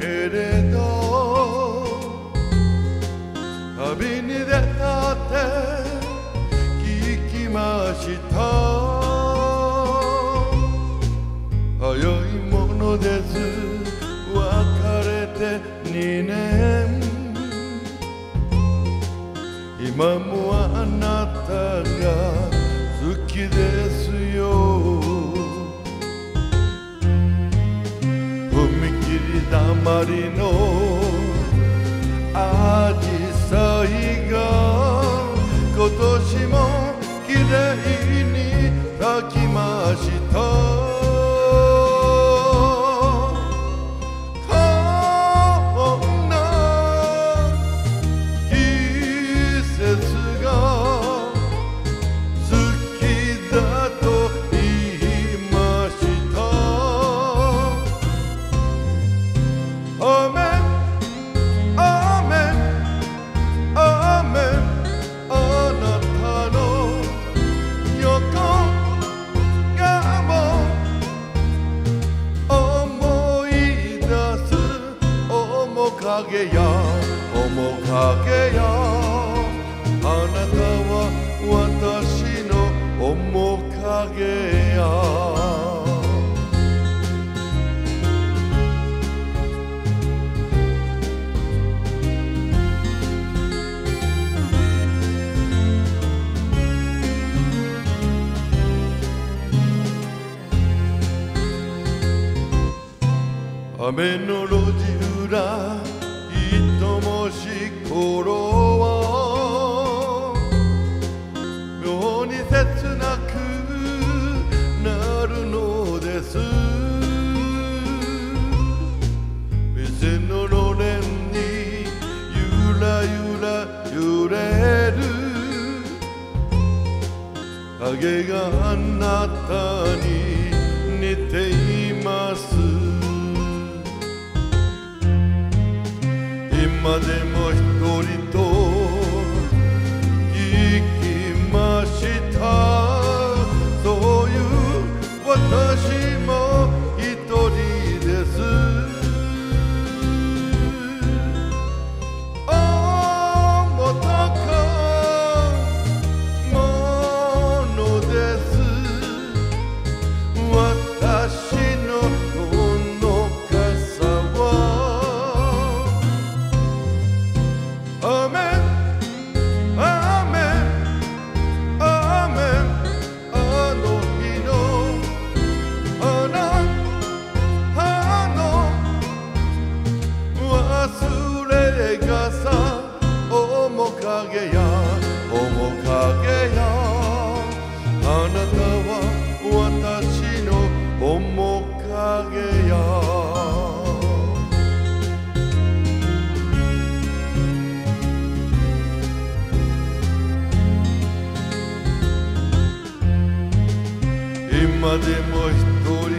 けれど旅に出たって聞きました。早いものです。別れて2年。今もあなたが好きですだまりのアジサイが今年もきれいに咲きました。影や面影やあなたは私の面影や雨の路地裏いともし頃は妙に切なくなるのです店ののれんにゆらゆら揺れる影があなたに似てい。ま今今でも一人と